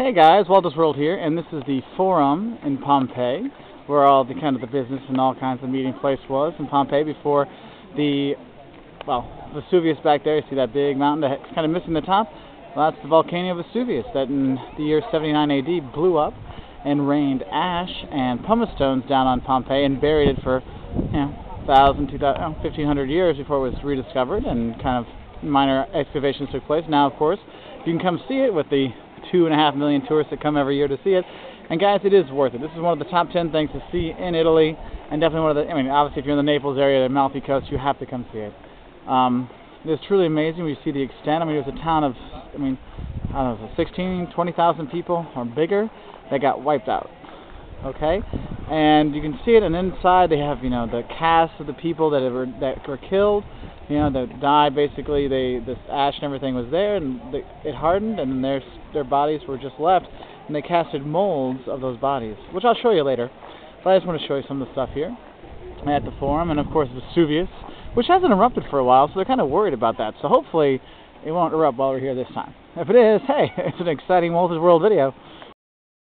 Hey guys, Wolters World here, and this is the Forum in Pompeii, where all the kind of the business and all kinds of meeting place was in Pompeii before the, well, Vesuvius back there. You see that big mountain that's kind of missing the top? Well, that's the volcano Vesuvius that in the year 79 AD blew up and rained ash and pumice stones down on Pompeii and buried it for, you know, 1,000, 2,000, 1,500 years before it was rediscovered and kind of minor excavations took place. Now, of course, you can come see it with the two and a half million tourists that come every year to see it. And guys, it is worth it. This is one of the top ten things to see in Italy, and definitely one of the. I mean, obviously, if you're in the Naples area, the Amalfi Coast, you have to come see it. Um, it is truly amazing. We see the extent. I mean, it was a town of, I mean, I don't know, 16, 20,000 people or bigger that got wiped out. Okay, and you can see it. And inside, they have you know the casts of the people that were that were killed you know, that died basically. They this ash and everything was there, and they, it hardened, and their their bodies were just left, and they casted molds of those bodies, which I'll show you later. But I just want to show you some of the stuff here at the forum, and of course Vesuvius, which hasn't erupted for a while, so they're kind of worried about that. So hopefully it won't erupt while we're here this time. If it is, hey, it's an exciting Wolters World video.